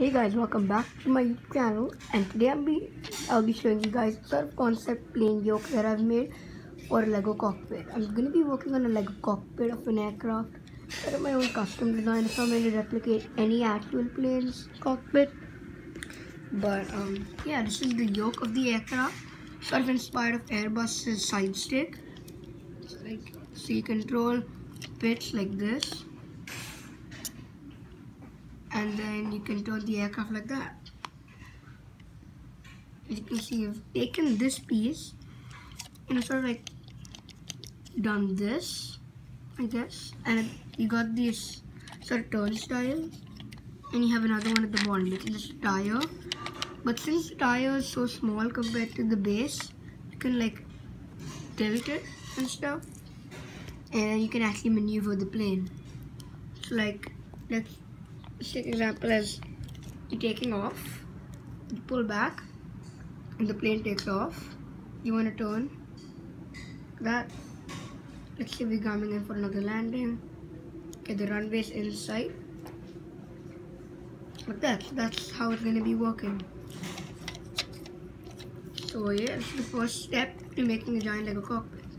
Hey guys, welcome back to my channel and today I'll be, I'll be showing you guys of concept plane yoke that I've made for a Lego cockpit. I'm to be working on a Lego cockpit of an aircraft. I have my own custom design so I'm going to replicate any actual plane's cockpit. But um, yeah, this is the yoke of the aircraft. Sort of inspired of Airbus's side stick. So, like, so you control pitch like this and then you can turn the aircraft like that. As you can see, I've taken this piece and sort of like done this, I guess, and you got this sort of turnstile, and you have another one at the bottom, which is a tire. But since the tire is so small compared to the base, you can like tilt it and stuff, and you can actually maneuver the plane. So like, let's let's example is you're taking off you pull back and the plane takes off. You want to turn that? Let's say we're coming in for another landing. Okay the runway's in sight. Like that that's how it's going to be working. So yeah it's the first step to making a giant Lego cockpit